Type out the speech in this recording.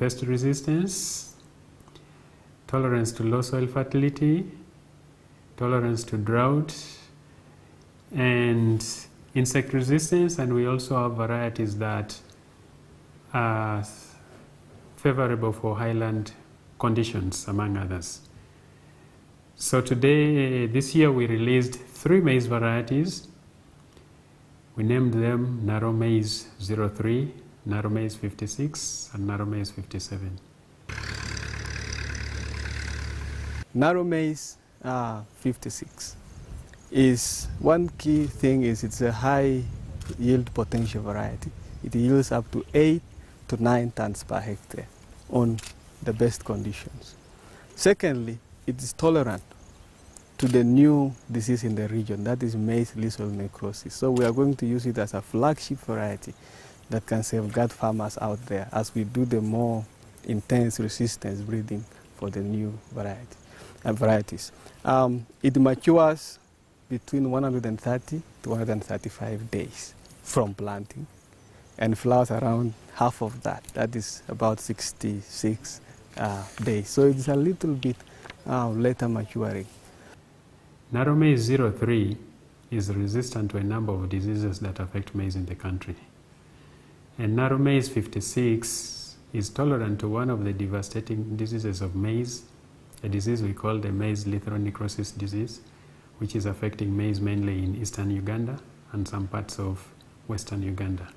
pest resistance, tolerance to low soil fertility, tolerance to drought, and insect resistance. And we also have varieties that are favorable for highland conditions, among others. So today, this year, we released three maize varieties. We named them NARO Maize 03, NARO Maize 56, and NARO Maize 57. NARO maize uh, 56 is one key thing is it's a high yield potential variety. It yields up to 8 to 9 tons per hectare on the best conditions. Secondly, it is tolerant to the new disease in the region, that is maize lethal necrosis. So we are going to use it as a flagship variety that can safeguard farmers out there as we do the more intense resistance breeding for the new variety, uh, varieties. Um, it matures between 130 to 135 days from planting and flowers around half of that. That is about 66 uh, days. So it's a little bit uh, later maturing. NARO Maize 03 is resistant to a number of diseases that affect maize in the country. And NARO Maize 56 is tolerant to one of the devastating diseases of maize, a disease we call the maize lethal necrosis disease, which is affecting maize mainly in eastern Uganda and some parts of western Uganda.